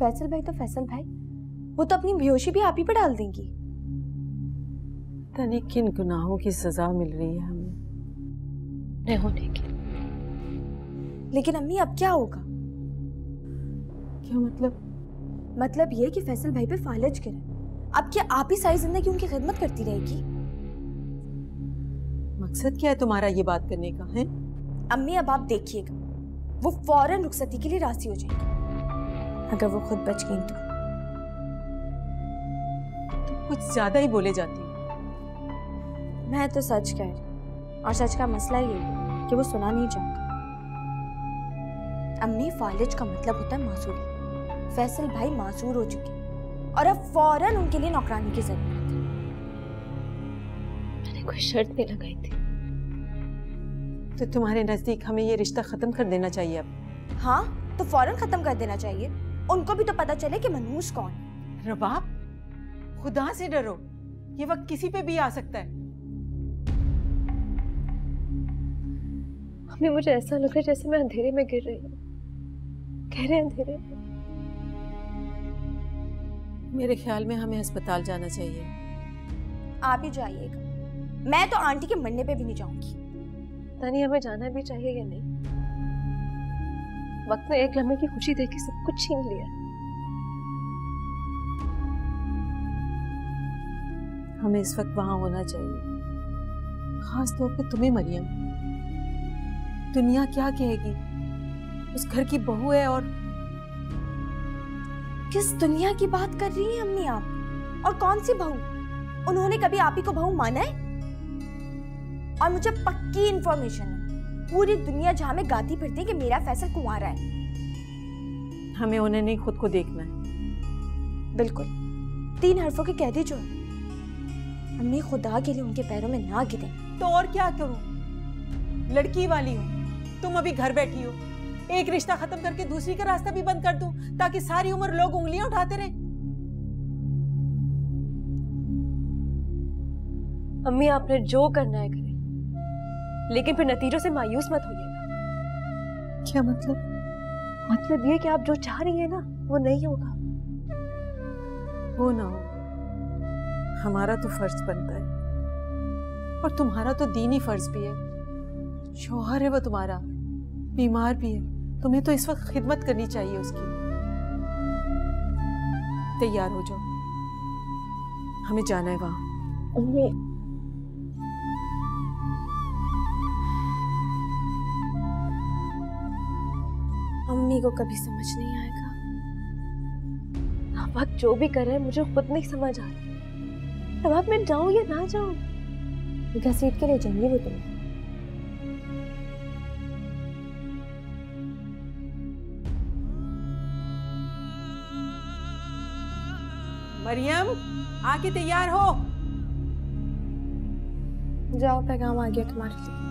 फैसल भाई तो फैसल भाई। वो तो अपनी बेहोशी भी आप ही पे डाल देंगी। पता नहीं किन गुनाहों की सजा मिल रही है हमें? नहीं होने की लेकिन अम्मी अब क्या होगा? क्या मतलब? मतलब ये कि फैसल भाई पे फालज गिरे। अब क्या आप ही सारी ज़िंदगी उनकी खिदमत करती रहेगी? मकसद क्या है तुम्हारा ये बात करने का है? अम्मी अब आप देखिएगा। वो फ़ौरन रुखसती के लिए राज़ी हो जाएँगी। अगर वो खुद बच गई तो। तुम कुछ ज़्यादा ही बोले जाती हो। मैं तो सच कह रही और सच का मसला ये है कि वो सुना नहीं चाहता। अम्मी फालिज का मतलब होता है मासूरी। फैसल भाई मासूर हो चुके और अब फ़ौरन उनके लिए नौकरानी की ज़रूरत है। मैंने कोई शर्त नहीं लगाई थी। तो तुम्हारे नज़दीक हमें ये रिश्ता खत्म कर देना चाहिए अब। हाँ तो फ़ौरन खत्म कर देना चाहिए। उनको भी तो पता चले कि मनहूस कौन रबाब खुदा से डरो। ये वक्त किसी पे भी आ सकता है। अम्मी मुझे ऐसा लग रहा है जैसे मैं अंधेरे में गिर रही हूँ। गहरे अंधेरे में। मेरे ख्याल में हमें अस्पताल जाना चाहिए। आप ही जाइएगा। मैं तो आंटी के मरने पे भी नहीं जाऊँगी। तानी हमें जाना भी चाहिए या नहीं? वक्त ने एक लम्हे की खुशी देखी, सब कुछ छीन लिया। हमें इस वक्त वहाँ होना चाहिए। खास तौर पे तुम्हें, मरियम। दुनिया क्या कहेगी? उस घर की बहू है और किस दुनिया की बात कर रही हैं अम्मी आप? और कौन सी बहू? उन्होंने कभी आप ही को बहू माना है? और मुझे पक्की इंफॉर्मेशन है। पूरी दुनिया जहाँ में गाती फिरती है कि मेरा फैसल कुंवारा है। हमें उन्हें नहीं खुद को देखना है। बिल्कुल। तीन हरफों की कैदी जो है अम्मी खुदा के लिए उनके पैरों में ना गिरे तो और क्या करूँ? लड़की वाली हूँ तुम अभी घर बैठी हो। एक रिश्ता खत्म करके दूसरी का रास्ता भी बंद कर दूँ ताकि सारी उम्र लोग उंगलियाँ उठाते रहे। अम्मी आपने जो करना है करें। लेकिन फिर नतीजों से मायूस मत होइएगा क्या मतलब? मतलब ये कि आप जो चाह रही है ना वो नहीं होगा। हो ना हो। हमारा तो फ़र्ज़ बनता है। और तुम्हारा तो दीनी फ़र्ज़ भी है। शोहर है वो तुम्हारा। बीमार भी है। तुम्हें तो इस वक्त खिदमत करनी चाहिए उसकी। तैयार हो जाओ। हमें जाना है वहाँ। अम्मी को कभी समझ नहीं आएगा। अब आप जो भी कर रहे हैं मुझे खुद नहीं समझ आ रहा। अब आप मैं जाऊँ या ना जाऊँ? घसीट के ले जाएँगे वो तुम्हें। मरियम आके तैयार हो। जाओ पैगाम आ गया तुम्हारे लिए।